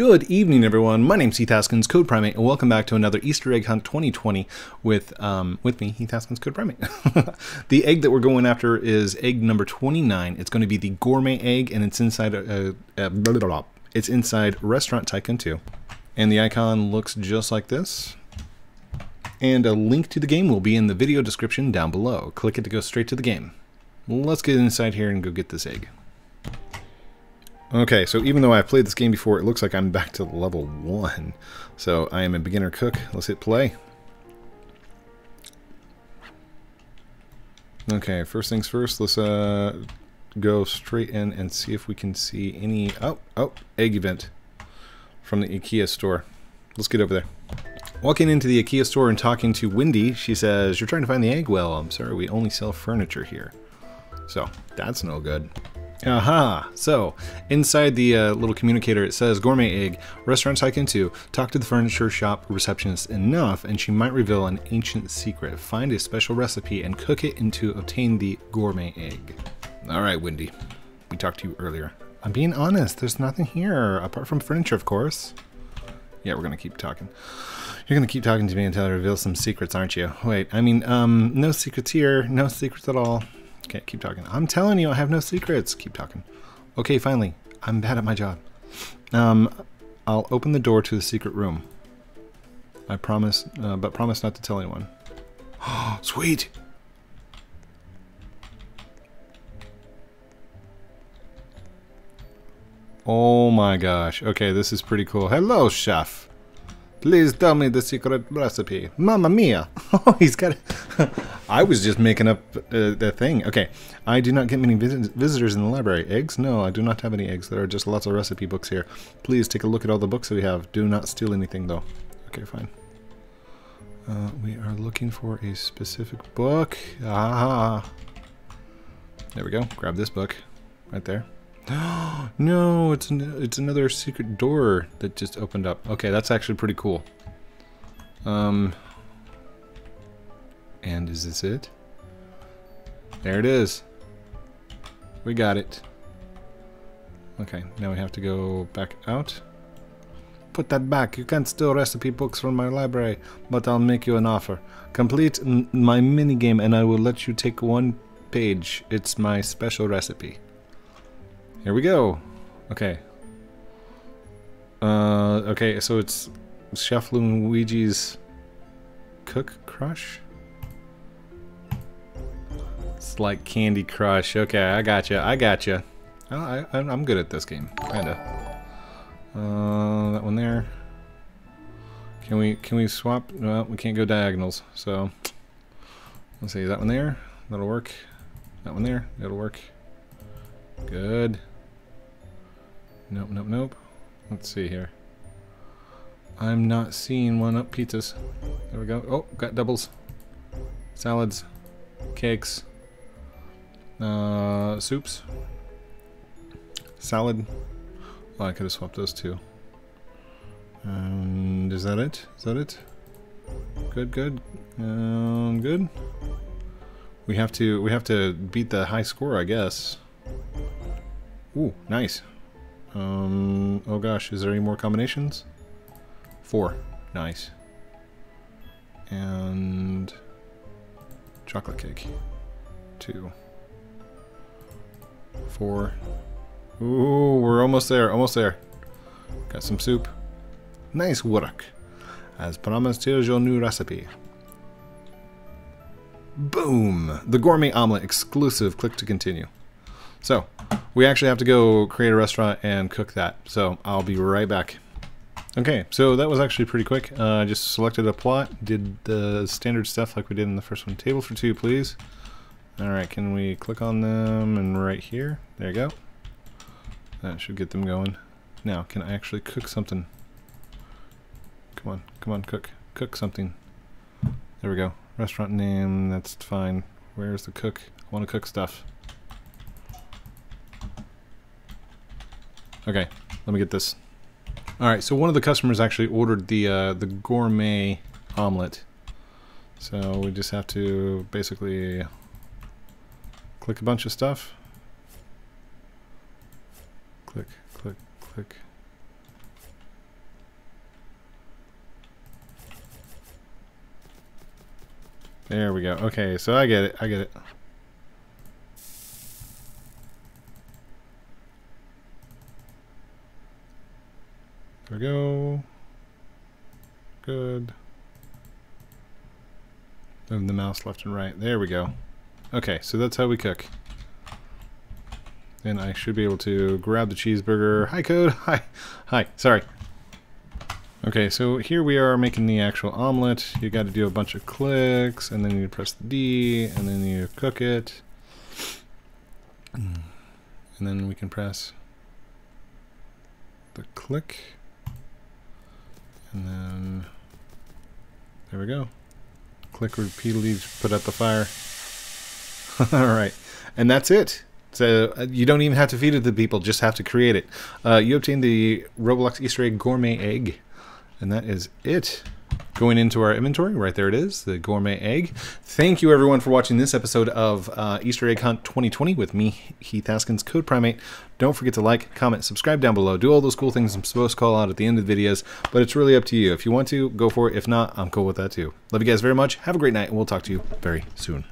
Good evening, everyone. My name's Heath Haskins, CodePrime8, and welcome back to another Easter Egg Hunt 2020 with um, with me, Heath Haskins, CodePrime8. the egg that we're going after is egg number 29. It's going to be the gourmet egg, and it's inside a, a, a blah, blah, blah. it's inside Restaurant Tycoon 2, and the icon looks just like this. And a link to the game will be in the video description down below. Click it to go straight to the game. Let's get inside here and go get this egg. Okay, so even though I've played this game before, it looks like I'm back to level 1. So I am a beginner cook. Let's hit play. Okay, first things first, let's uh, go straight in and see if we can see any... Oh, oh, egg event from the IKEA store. Let's get over there. Walking into the IKEA store and talking to Wendy, she says, You're trying to find the egg? Well, I'm sorry, we only sell furniture here. So, that's no good. Aha! So, inside the uh, little communicator it says Gourmet Egg, Restaurant Tycoon 2, talk to the furniture shop receptionist enough and she might reveal an ancient secret. Find a special recipe and cook it into obtain the Gourmet Egg. Alright, Wendy. We talked to you earlier. I'm being honest, there's nothing here, apart from furniture, of course. Yeah, we're gonna keep talking. You're gonna keep talking to me until I reveal some secrets, aren't you? Wait, I mean, um, no secrets here, no secrets at all. Okay, keep talking. I'm telling you, I have no secrets. Keep talking. Okay, finally. I'm bad at my job. Um, I'll open the door to the secret room. I promise, uh, but promise not to tell anyone. Oh, sweet! Oh my gosh. Okay, this is pretty cool. Hello, chef. Please tell me the secret recipe. Mamma mia! Oh, he's got. I was just making up uh, the thing. Okay, I do not get many vis visitors in the library. Eggs? No, I do not have any eggs. There are just lots of recipe books here. Please take a look at all the books that we have. Do not steal anything, though. Okay, fine. Uh, we are looking for a specific book. Ah. There we go. Grab this book. Right there. no, it's an, it's another secret door that just opened up. Okay, that's actually pretty cool. Um, and is this it? There it is. We got it. Okay, now we have to go back out. Put that back. You can't steal recipe books from my library, but I'll make you an offer. Complete my minigame and I will let you take one page. It's my special recipe. Here we go. Okay. Uh, okay, so it's Chef Luigi's Cook Crush? It's like Candy Crush. Okay, I got gotcha, you. I got gotcha. you. Oh, I, I'm good at this game, kinda. Uh, that one there. Can we can we swap? Well, we can't go diagonals. So let's see that one there. That'll work. That one there. That'll work. Good. Nope, nope, nope. Let's see here. I'm not seeing one up pizzas. There we go. Oh, got doubles. Salads. Cakes. Uh, soups. Salad. Oh, I could have swapped those two. And is that it? Is that it? Good, good. Um, good. We have to we have to beat the high score, I guess. Ooh, nice. Um, oh gosh, is there any more combinations? Four. Nice. And chocolate cake. Two. Four. Ooh, we're almost there, almost there. Got some soup. Nice work. As promised, here's your new recipe. Boom! The gourmet omelet exclusive. Click to continue. So, we actually have to go create a restaurant and cook that. So I'll be right back. Okay, so that was actually pretty quick. Uh, I uh, just selected a plot, did the standard stuff like we did in the first one. Table for two, please. Alright, can we click on them and right here? There you go. That should get them going. Now, can I actually cook something? Come on, come on, cook. Cook something. There we go. Restaurant name, that's fine. Where's the cook? I want to cook stuff. Okay, let me get this. All right, so one of the customers actually ordered the uh, the gourmet omelet. So we just have to basically click a bunch of stuff. Click, click, click. There we go. Okay, so I get it. I get it. There we go. Good. Move the mouse left and right. There we go. Okay, so that's how we cook. And I should be able to grab the cheeseburger. Hi, Code. Hi. Hi. Sorry. Okay, so here we are making the actual omelet. You got to do a bunch of clicks, and then you press the D, and then you cook it. And then we can press the click. And then there we go. Click repeatedly to put out the fire. All right, and that's it. So uh, you don't even have to feed it to people; just have to create it. Uh, you obtain the Roblox Easter egg gourmet egg, and that is it. Going into our inventory, right there it is, the gourmet egg. Thank you everyone for watching this episode of uh, Easter Egg Hunt 2020 with me, Heath Haskins, CodePrime8. Don't forget to like, comment, subscribe down below. Do all those cool things I'm supposed to call out at the end of the videos, but it's really up to you. If you want to, go for it. If not, I'm cool with that too. Love you guys very much. Have a great night, and we'll talk to you very soon.